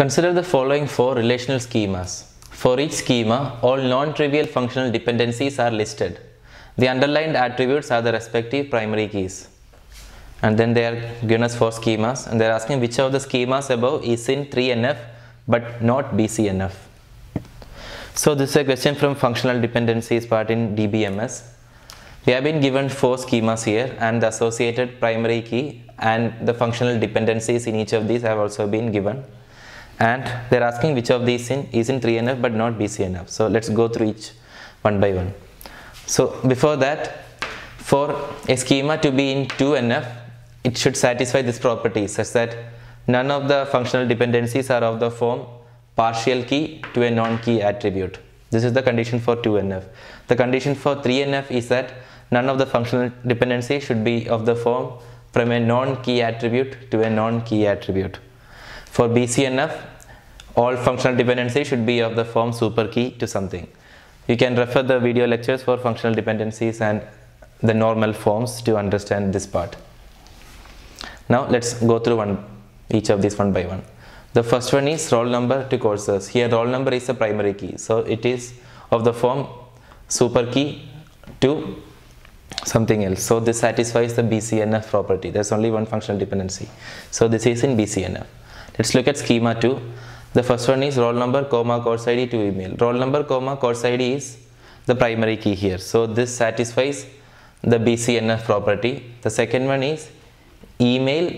Consider the following four relational schemas. For each schema, all non-trivial functional dependencies are listed. The underlined attributes are the respective primary keys. And then they are given us four schemas and they are asking which of the schemas above is in 3NF but not BCNF. So this is a question from functional dependencies part in DBMS. We have been given four schemas here and the associated primary key and the functional dependencies in each of these have also been given. And they're asking which of these in, is in 3NF but not BCNF. So let's go through each one by one. So before that, for a schema to be in 2NF, it should satisfy this property such that none of the functional dependencies are of the form partial key to a non-key attribute. This is the condition for 2NF. The condition for 3NF is that none of the functional dependencies should be of the form from a non-key attribute to a non-key attribute. For BCNF, all functional dependencies should be of the form super key to something. You can refer the video lectures for functional dependencies and the normal forms to understand this part. Now let's go through one each of these one by one. The first one is roll number to courses. Here roll number is the primary key. So it is of the form super key to something else. So this satisfies the BCNF property. There's only one functional dependency. So this is in BCNF. Let's look at schema 2. The first one is roll number, comma, course ID to email. Roll number, comma, course ID is the primary key here. So this satisfies the BCNF property. The second one is email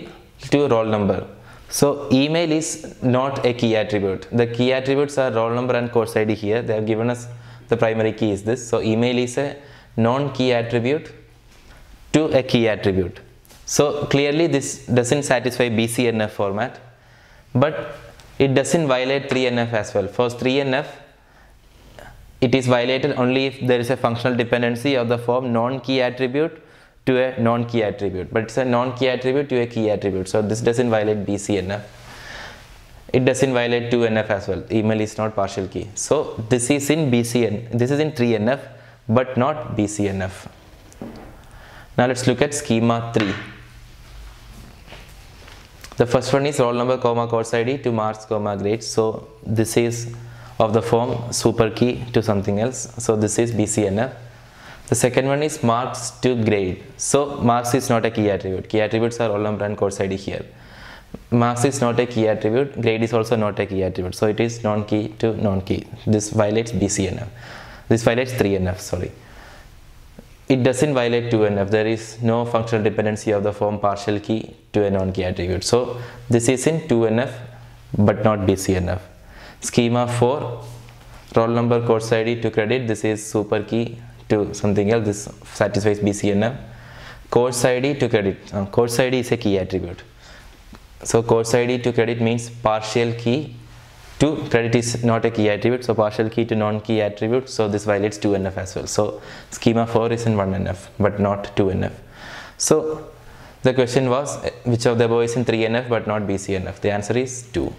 to roll number. So email is not a key attribute. The key attributes are roll number and course ID here. They have given us the primary key is this. So email is a non-key attribute to a key attribute. So clearly this doesn't satisfy BCNF format, but it doesn't violate 3NF as well. For 3NF, it is violated only if there is a functional dependency of the form non-key attribute to a non-key attribute. But it's a non-key attribute to a key attribute. So this doesn't violate BCNF it doesn't violate 2NF as well. Email is not partial key. So this is in BCN this is in 3NF but not BCNF now let's look at schema 3 the first one is roll number comma course ID to marks comma grade. so this is of the form super key to something else so this is BCNF the second one is marks to grade. So marks is not a key attribute. Key attributes are roll number and course ID here. Marks is not a key attribute. Grade is also not a key attribute. So it is non-key to non-key. This violates BCNF. This violates 3NF, sorry. It doesn't violate 2NF. There is no functional dependency of the form partial key to a non-key attribute. So this is in 2NF but not BCNF. Schema 4, roll number course ID to credit. This is super key to something else this satisfies BCNF course ID to credit uh, course ID is a key attribute so course ID to credit means partial key to credit is not a key attribute so partial key to non-key attribute so this violates 2NF as well. So schema 4 is in 1NF but not 2NF so the question was eh, which of the above is in 3NF but not BCNF the answer is 2